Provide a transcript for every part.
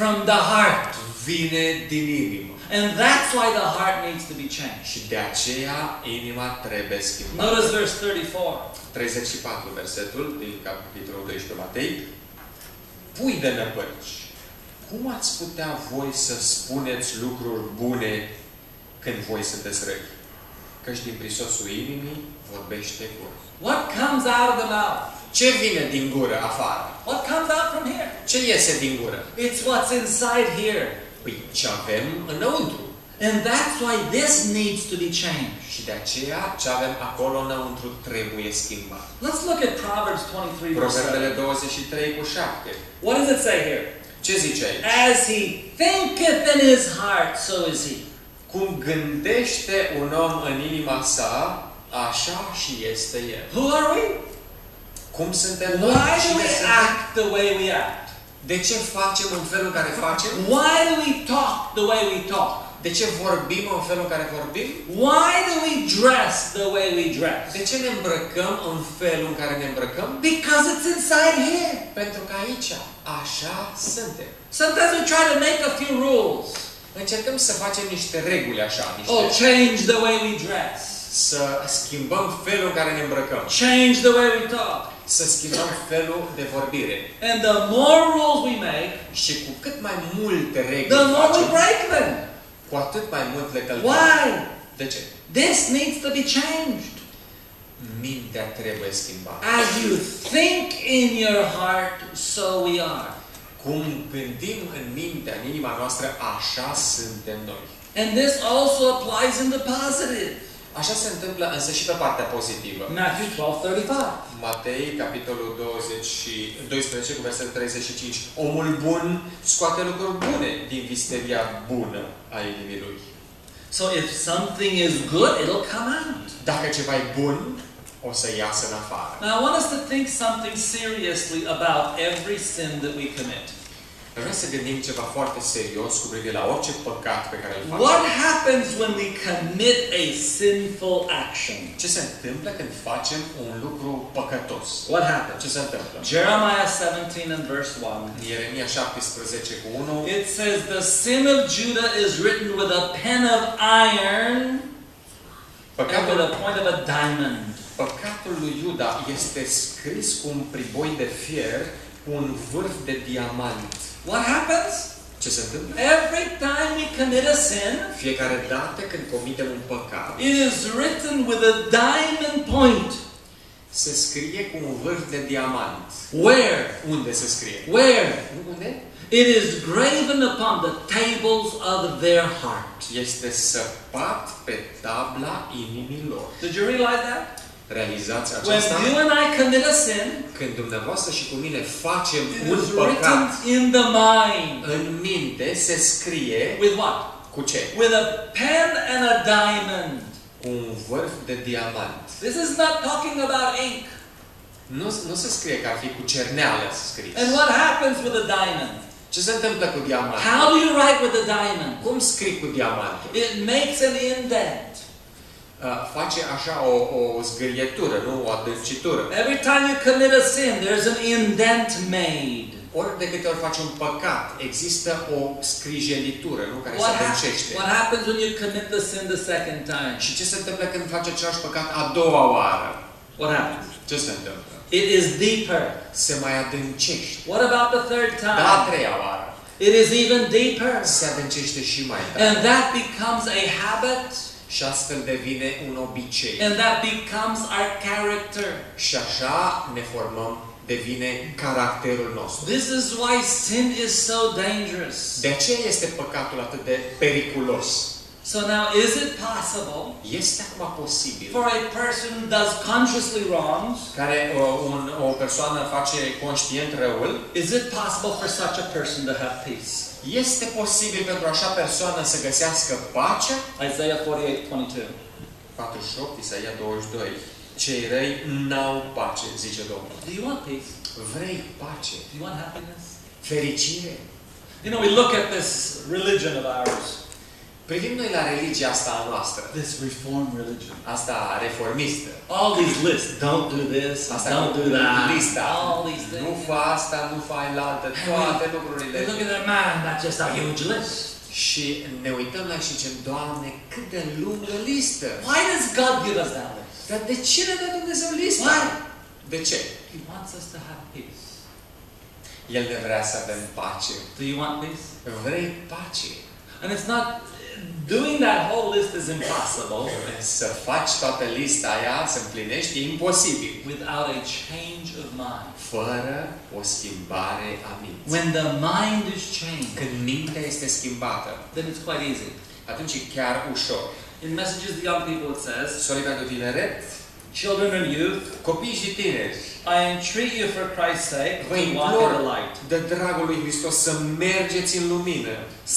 from the heart. vine din inimă. And that's why the heart needs to be changed. Și de aceea inima trebuie schimbată. Notice verse 34. 34 versetul din capitolul 12 Matei. Pui de năpăci, cum ați putea voi să spuneți lucruri bune când voi sunteți răi? Căci din prisosul inimii vorbește gura. What comes out of the mouth? Ce vine din gură afară? What comes out from here? Ce iese din gură? It's what's inside here. Păi ce avem înăuntru. And that's why this needs to be changed. Și de aceea ce avem acolo înăuntru trebuie schimbat. Let's look at Proverbs 23 verse Proverbele 7. 23 cu 7. What does it say here? Ce zice aici? As he thinketh in his heart, so is he. Cum gândește un om în inima sa, așa și este el. Who are we? Cum suntem noi? Why do Cine we suntem? act the way we act? De ce facem în felul în care facem? Why do we talk the way we talk? De ce vorbim în felul în care vorbim? Why do we dress the way we dress? De ce ne îmbrăcăm în felul în care ne îmbrăcăm? Because it's inside here. Pentru că aici, așa suntem. Sometimes we try to make a few rules. Încercăm să facem niște reguli așa, niște, Oh, change the way we dress. să schimbăm felul în care ne îmbrăcăm, Change the way we talk. Să schimbăm felul de vorbire. And the more rules we make, Și cu cât mai multe the reguli more we facem, break them. cu atât mai mult le călcăm. Why? De ce? This needs to be changed. Mintea trebuie schimbată. As you think in your heart, so we are. Cum gândim în mintea, în inima noastră, așa suntem noi. And this also applies in the positive. Așa se întâmplă însă și pe partea pozitivă. Matthew 12 35. Matei, capitolul 20 și 12 cu versetul 35. Omul bun scoate lucruri bune din visteria bună a inimii lui. So if something is good, it'll come out. Dacă ceva e bun, o să iasă în afară. Now I want us to think something seriously about every sin that we commit. Vreau să gândim ceva foarte serios cu privire la orice păcat pe care îl facem. What happens when we commit a sinful action? Ce se întâmplă când facem un lucru păcătos? What happens? Ce se întâmplă? Jeremiah 17 and verse 1. În Ieremia 17 cu 1 It says, The sin of Judah is written with a pen of iron and with Păcatul, a point of a diamond. păcatul lui Iuda este scris cu un priboi de fier cu un vârf de diamant. What happens? Ce se întâmplă? Every time we commit a sin, Fiecare dată când comitem un păcat, it is written with a diamond point. se scrie cu un vârf de diamant. Where? Unde se scrie? Where? Unde? It is graven upon the tables of their heart. Este săpat pe tabla inimilor. Did you realize that? Realizați When aceasta? you and I commit a sin, Când dumneavoastră și cu mine facem it un is written păcat, in the mind. în minte se scrie With what? cu ce? With a pen and a diamond. Cu un vârf de diamant. This is not talking about ink. Nu, nu se scrie că ar fi cu cerneală scris. And what happens with a diamond? Ce se întâmplă cu diamant? How do you write with a diamond? Cum scrii cu diamantul? It makes an indent. Uh, face așa o, o zgârietură, nu? O adâncitură. Every time you commit a sin, there's an indent made. Ori de câte ori faci un păcat, există o scrijelitură, nu? Care se What, hap- adâncește. what happens when you commit the sin the second time? Și ce se întâmplă când faci același păcat a doua oară? What happens? Ce se întâmplă? It is deeper. Se mai adâncește. What about the third Da, a time? treia oară. It is even deeper. Se adâncește și mai And tare. that becomes a habit, Și astfel devine un obicei. and that becomes our character. Și așa ne formăm, devine caracterul nostru. This is why sin is so dangerous. De aceea este păcatul atât de periculos. So now, is it possible Este acum posibil for a person who does consciously wrongs? care o, un, o persoană face conștient răul, Is it possible for such a person to have peace? este posibil pentru așa persoană să găsească pacea? Isaiah 48, 22. 48, Isaia 22. Cei răi n-au pace, zice Domnul. Do you want peace? Vrei pace? Do you want happiness? Fericire? You know, we look at this religion of ours. Privim noi la religia asta a noastră, this reform religion. asta reformistă. All these lists. Don't do this. Asta don't cu do that. lista. All these things. Nu fă asta, nu fă aia toate lucrurile. They look at that man. That's just a huge list. Și ne uităm la și zicem, Doamne, cât de lungă listă! Why does God give us that list? Dar de ce ne dă Dumnezeu lista? Why? De ce? He wants us to have peace. El ne vrea să avem pace. Do you want peace? Vrei pace? And it's not doing that whole list is impossible Să faci toată lista aia, să împlinești, e imposibil. without a change of mind. Fără o schimbare a minții. When the mind is changed, Când mintea este schimbată, then it's quite easy. atunci e chiar ușor. In messages to young people it says, Soli pentru tineret, children and youth, copii și tineri, I entreat you for Christ's sake vă to walk in the implor light. de dragul lui Hristos să mergeți în lumină.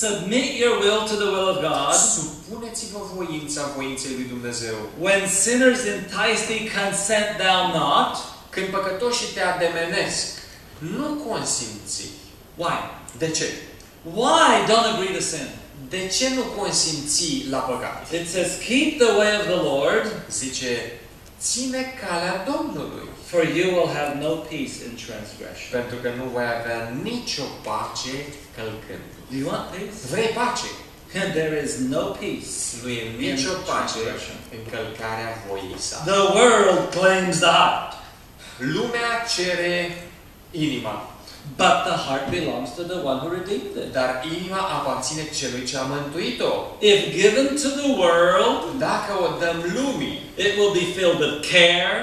Submit your will to the will of God. Supuneți-vă voința voinței lui Dumnezeu. When sinners entice thee, consent thou not. Când păcătoșii te ademenesc, nu consimți. Why? De ce? Why don't agree to sin? De ce nu consimți la păcat? It says, keep the way of the Lord, Zice, ține calea Domnului. for you will have no peace in transgression. Pentru că nu voi avea nicio pace călcând. Do you want peace? Vrei pace? And there is no peace. Nu e nicio pace în călcarea voii sale. The world claims the heart, Lumea cere inima, but the heart belongs to the one who redeemed it. dar inima aparține celui ce a mântuit-o. If given to the world, Dacă o dăm lumii, it will be filled with care,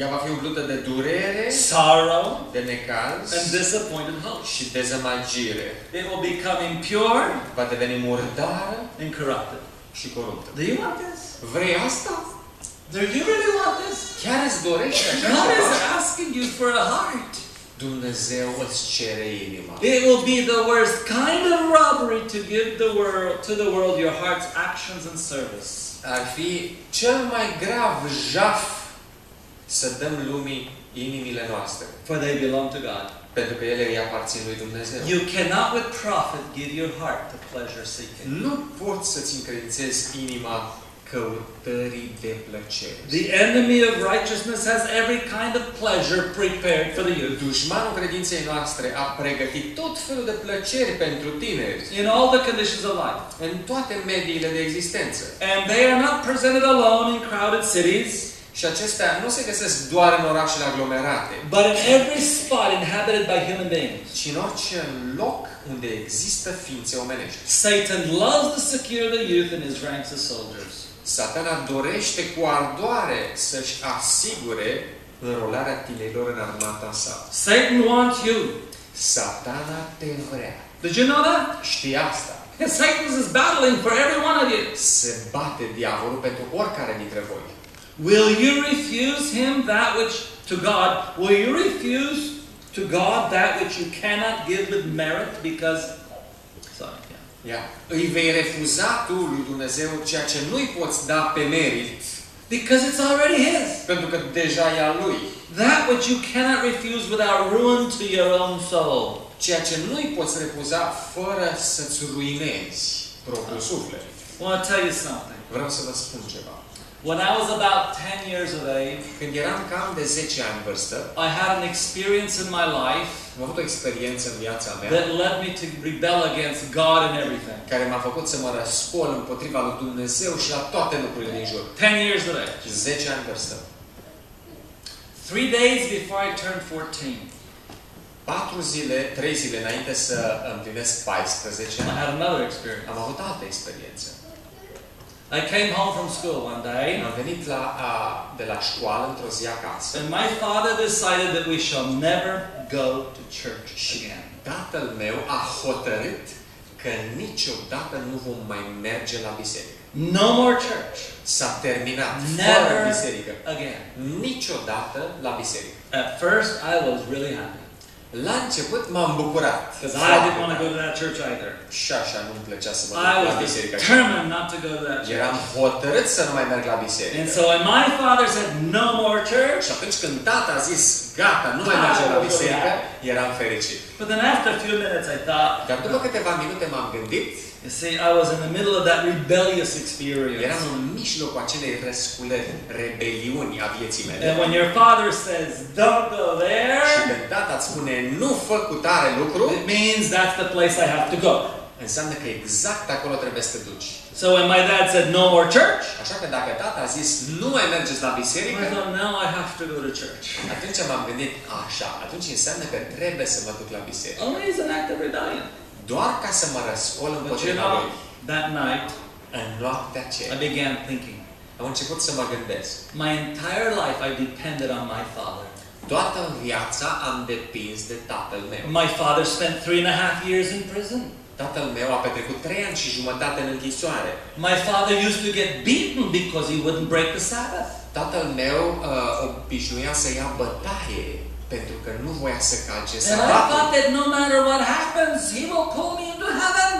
ea va fi umplută de durere, sorrow, de necaz and disappointed hope. și dezamăgire. It will become impure Va deveni murdară and corrupted. și coruptă. Do you want this? Vrei asta? Do you really want this? Chiar îți dorești așa God is asking you for a heart. Dumnezeu îți cere inima. It will be the worst kind of robbery to give the world to the world your heart's actions and service. Ar fi cel mai grav jaf să dăm lumii inimile noastre. For they belong to God. Pentru că ele îi aparțin lui Dumnezeu. You cannot with profit give your heart to pleasure seeking. Nu poți să-ți încredințezi inima căutării de plăcere. The enemy of righteousness has every kind of pleasure prepared for the youth. Dușmanul credinței noastre a pregătit tot felul de plăceri pentru tineri In all the conditions of life. în toate mediile de existență. And they are not presented alone in crowded cities, Și acestea nu se găsesc doar în orașele aglomerate, but in every spot inhabited by human beings. ci în orice loc unde există ființe omenești. Satan loves to secure the youth in his ranks as soldiers. Satana dorește cu ardoare să-și asigure înrolarea tinerilor în armata sa. Satan wants you. Satana te vrea. Did you know that? Știi asta? And Satan is battling for every one of you. Se bate diavolul pentru oricare dintre voi. Will you refuse him that which to God? Will you refuse to God that which you cannot give with merit because. Ia. Îi vei refuza tu lui Dumnezeu ceea ce nu-i poți da pe merit, Because it's already his. pentru că deja e a lui. That which you cannot refuse without ruin to your own soul. Ceea ce nu-i poți refuza fără să-ți ruinezi propriul suflet. I want to tell you something. Vreau să vă spun ceva. When I was about 10 years of age, Când eram cam de 10 ani în vârstă, I had an experience in my life am avut o experiență în viața mea that led me to rebel against God and everything. care m-a făcut să mă răscol împotriva lui Dumnezeu și la toate lucrurile din jur. 10 years of age. 10 ani în vârstă. Three days before I turned 14, Patru zile, trei zile înainte să împlinesc 14 I ani, had another experience. am avut altă experiență. I came home from school one day, Am venit la, a, uh, de la școală într-o zi acasă and my father decided that we shall never go to church again. tatăl meu a hotărât că niciodată nu vom mai merge la biserică. No more church. S-a terminat fără biserică. again. Niciodată la biserică. At first, I was really happy La început m-am bucurat. because I didn't want to go to that church either. Și așa nu-mi plăcea să mă I duc la was biserică. determined not to go to that Eram church. hotărât să nu mai merg la biserică. And so when my father said, no more church, Și atunci când tata a zis, gata, nu mai mergem la biserică, eram fericit. But then after a few minutes, I thought, Dar după câteva minute m-am gândit, you see, I was in the middle of that rebellious experience. eram în mijlocul acelei răsculări, rebeliuni a vieții mele. And when your father says, don't go Și there, când tata îți spune, nu fă cu tare lucru, it means that's the place I have to go. înseamnă că exact acolo trebuie să te duci. So when my dad said, no more church, Așa că dacă tata a zis, nu mai mergeți la I biserică, thought, now I have to go to church. atunci m-am gândit, așa, atunci înseamnă că trebuie să mă duc la biserică. Only as an act of rebellion. Doar ca să mă răscol But you împotriva know, lui. that night, În noaptea I aceea, began thinking, am început să mă gândesc. my entire life I depended on my father. Toată viața am depins de tatăl meu. My father spent three and a half years in prison. Tatăl meu a petrecut trei ani și jumătate în închisoare. My father used to get beaten because he wouldn't break the Sabbath. Tatăl meu uh, obișnuia să ia bătaie pentru că nu voia să calce And I thought sabatul. that no matter what happens, he will pull me into heaven.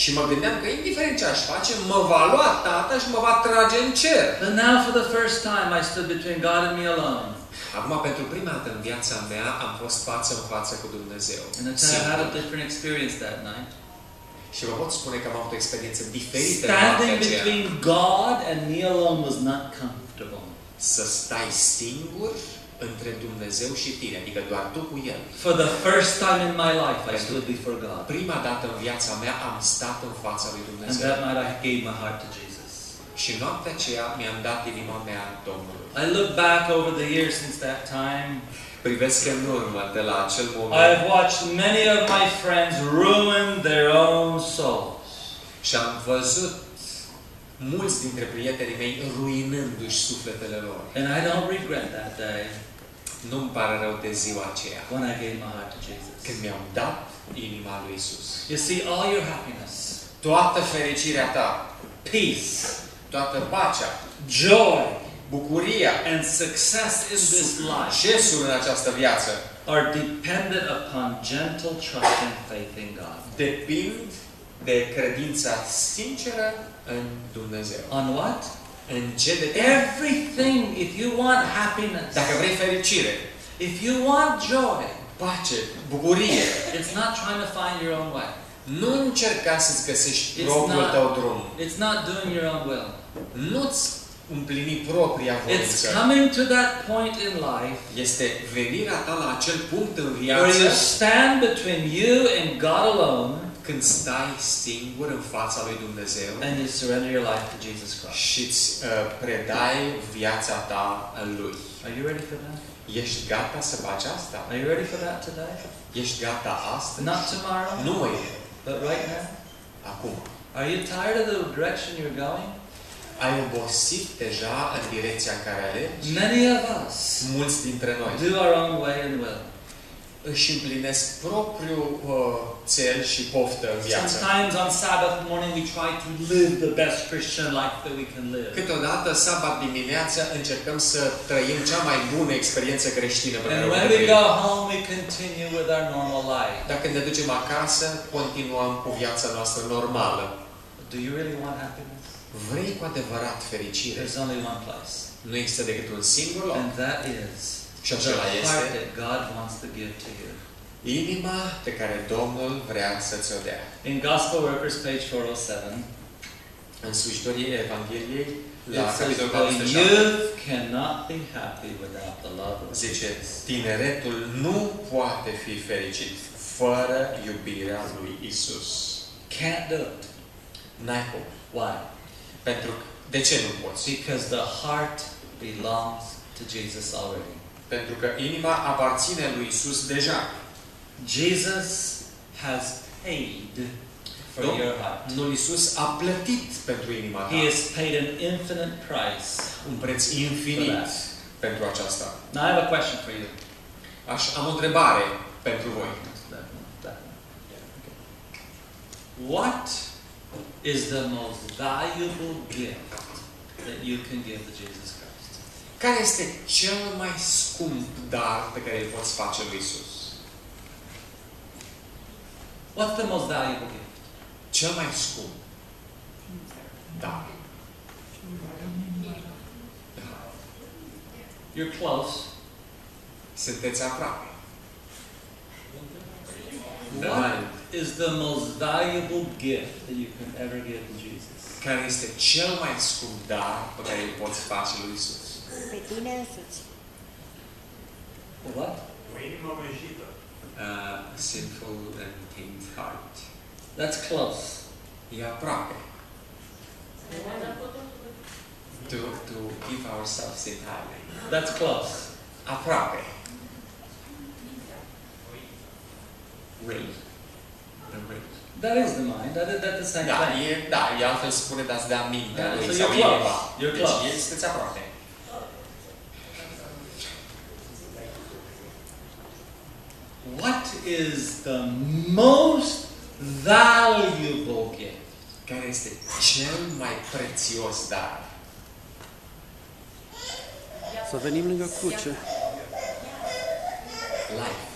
Și mă gândeam că indiferent ce aș face, mă va lua tata și mă va trage în cer. But now for the first time I stood between God and me alone. Acum, pentru prima dată în viața mea, am fost față în față cu Dumnezeu. And I tell you, I had a different experience that night. Și vă pot spune că am avut o experiență diferită în Standing noaptea aceea. between God and me alone was not comfortable. Să stai singur între Dumnezeu și tine, adică doar tu cu El. For the first time in my life, I stood before God. Prima dată în viața mea am stat în fața lui And Dumnezeu. that night I gave my heart to Jesus. Și noaptea aceea mi-am dat inima mea Domnului. I look back over the years since that time. Privesc în urmă de la acel I've moment watched many of my friends ruin their own souls. și am văzut mulți dintre prietenii mei ruinându-și sufletele lor. And I don't regret that day Nu-mi pare rău de ziua aceea, when I gave my heart to Jesus. când mi-am dat inima lui Isus. You see, all your happiness, Toată fericirea ta, peace, toată pacea, joy, bucuria, and success in this life succesul în această viață are dependent upon gentle trust and faith in God. depind de credința sinceră în Dumnezeu. On what? În ce de Everything. If you want happiness, Dacă vrei fericire, if you want joy, pace, bucurie, it's not trying to find your own way. nu încerca să-ți găsești It's propriul not- tău drum. It's not doing your own will. Nu-ți împlini propria It's voință. coming to that point in life Este venirea ta la acel punct în where you viață stand between you and God alone când stai singur în fața lui Dumnezeu and you surrender your life to Jesus Christ. și îți uh, predai viața ta lui. Are you ready for that? Ești gata să faci asta? Are you ready for that today? Ești gata astăzi? Not tomorrow, Nu mâine, but right now? acum. Are you tired of the direction you're going? Ai obosit deja în direcția în care alegi? Many of us Mulți dintre noi do our own way and will. își împlinesc propriul uh, cel și poftă în viață. Sometimes on Sabbath morning we try to live the best Christian life that we can live. Câteodată, sabat dimineața, încercăm să trăim cea mai bună experiență creștină pe care And o when putem we trăi. go home, we continue with our normal life. Dacă ne ducem acasă, continuăm cu viața noastră normală. Do you really want happiness? Vrei cu adevărat fericire? There's only one place. Nu există decât un singur loc. And that is Și the acela heart este that God wants to give to you. inima pe care Domnul vrea să ți-o dea. In Gospel Workers, page 407, În slujitorii Evangheliei, it la says, capitolul The 407, youth cannot be happy without the love of zice, Jesus. tineretul nu poate fi fericit fără iubirea lui Isus. Can't do it. N-ai cum. Why? Pentru că, de ce nu poți? Because the heart belongs to Jesus already. Pentru că inima aparține lui Isus deja. Jesus has paid for Dom- your heart. Domnul Isus a plătit pentru inima ta He has paid an infinite price. un preț infinit pentru aceasta. Now I have a question for you. Aș, am o întrebare pentru voi. That one, that one. Okay. What is the most valuable gift that you can give to Jesus Christ? Care este cel mai scump dar pe care îl poți face lui Isus? What's the most valuable gift? Cel mai scump dar. You're close. Sunteți aproape. The What mind. Is the most valuable gift that you can ever give to Jesus? Care este cel mai scump dar pe care îl poți face lui Isus? Pe tine însuți. What? O inimă mânjită. Uh, sinful and taint heart. That's close. E aproape. To, to give ourselves entirely. That's close. Aproape. Will. The will. That is the mind. That is, that's the same Da, thing. e, da, e altfel spune dați de mintea Da, lui so sau you're close. inima. You're Deci close. e- sunteți aproape. What is the most valuable gift? Care este cel mai prețios dar? Să venim lângă cruce. Life.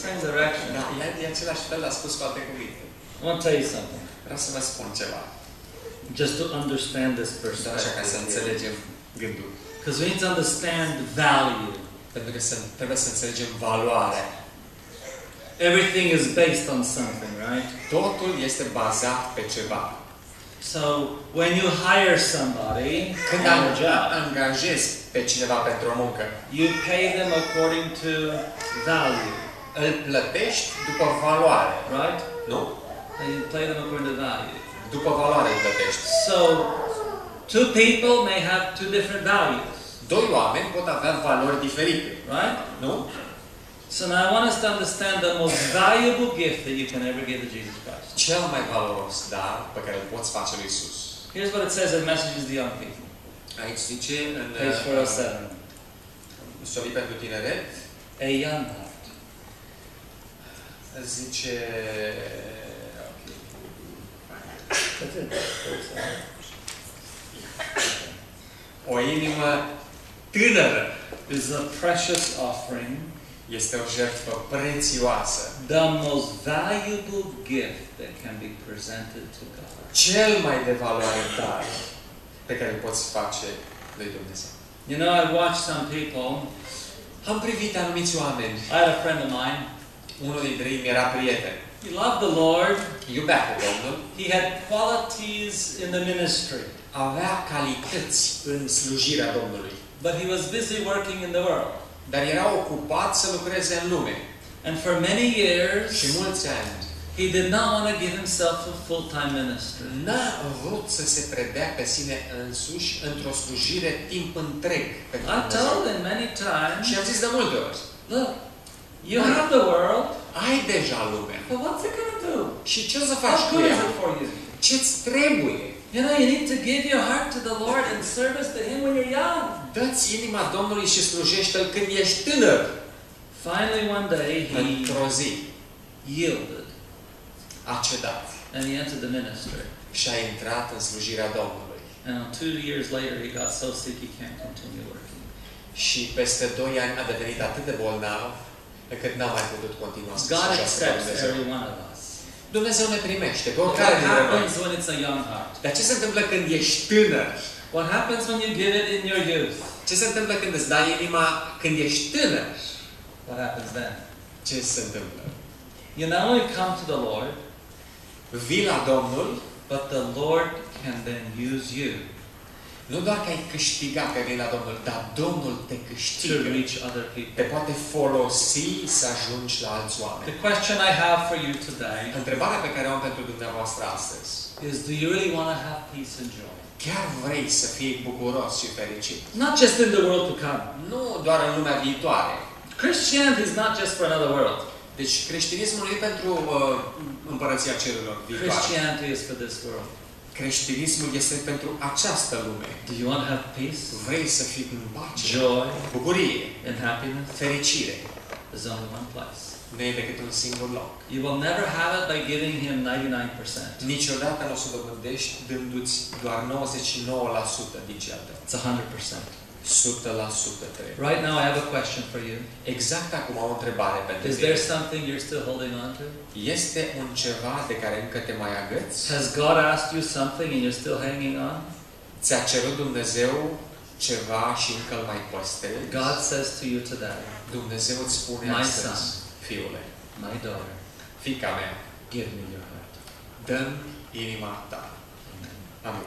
That's in the same direction. Da, e, e același fel, a spus cu alte cuvinte. I want to tell you something, Vreau să vă spun ceva. just to understand this Doar așa ca să perspective. înțelegem gândul. Because we need to understand value. Pentru că să, trebuie să înțelegem valoarea. Everything is based on something, right? Totul este bazat pe ceva. So when you hire somebody Când on a an- job, angajezi pe cineva pentru o muncă, you pay them according to value, îl plătești după valoare, right? nu? And you pay them according to value. După valoare îl plătești. So two people may have two different values, Doi oameni pot avea valori diferite, right? nu? So now I want us to understand the most valuable gift that you can ever give to Jesus Christ. Cel mai valoros dar pe care îl poți face lui Isus. Here's what it says in Messages to Young People, Aici zice în page uh, 407. Sobii pentru tineret, A young heart. Zice That's it. o inimă tânără Is a precious offering, este o jertfă prețioasă. the most valuable gift that can be presented to God. Cel mai de valoare dar pe care îl poți face lui Dumnezeu. You know, I watched some people. Am privit anumiți oameni. I had a friend of mine. Unul dintre ei mi era prieten. He loved the Lord. Iubea pe Domnul, He had qualities in the ministry, avea calități în slujirea Domnului, but he was busy working in the world. dar era ocupat să lucreze în lume. And for many years, Și mulți ani he did not want to give himself a full-time ministry. n-a vrut să se predea pe sine însuși într-o slujire timp întreg pentru I Dumnezeu. told him many times, Și am zis de multe ori, look, you have the world, ai deja lumea. but what's it going to do? Și ce o să faci How cu good is ea? it for you? Ce-ți trebuie? You know, you need to give your heart to the Lord in service to Him when you're young. Dă-ți inima Domnului și slujește-L când ești tânăr. Finally, one day, he Într-o zi yielded a cedat and he entered the ministry. și a intrat în slujirea Domnului. And two years later, he got so sick he can't continue working. Și peste doi ani a devenit atât de bolnav încât n-a mai putut continua să God slujească pe accepts Dumnezeu. every one of us. Dumnezeu ne primește pe What oricare dintre noi. happens when it's a young heart? Dar ce se întâmplă când ești tânăr? What happens when you give it in your youth? Ce se întâmplă când îți dai inima când ești tânăr? What happens then? Ce se întâmplă? You not only come to the Lord, Vii la Domnul, but the Lord can then use you nu doar că ai câștigat că vii la Domnul, dar Domnul te to câștigă. reach other Te people. poate folosi să ajungi la alți oameni. The question I have for you today Întrebarea pe care o am pentru dumneavoastră astăzi. is do you really want to have peace and joy? Chiar vrei să fii bucuros și fericit? Not just in the world to come. Nu doar în lumea viitoare. Christianity is not just for another world. Deci creștinismul nu e pentru uh, împărăția cerurilor viitoare. Christianity is for this world. Creștinismul este pentru această lume. Do you want to have peace, Vrei să fii în pace, joy, bucurie, and happiness? fericire. There's only one place. Nu e decât un singur loc. You will never have it by giving Him 99%. Niciodată nu o să dobândești dându-ți doar 99% din ce ai dat. It's 100%. 100% trebuie. Right now, I have a question for you. Exact acum am o întrebare pentru Is tine. there something you're still holding on to? Este un ceva de care încă te mai agăți? Has God asked you something and you're still hanging on? Ți-a cerut Dumnezeu ceva și încă îl mai păstrezi, God says to you today, Dumnezeu îți spune My astăzi, son. fiule, my daughter, fica mea, give me your heart. dă inima ta. Amin.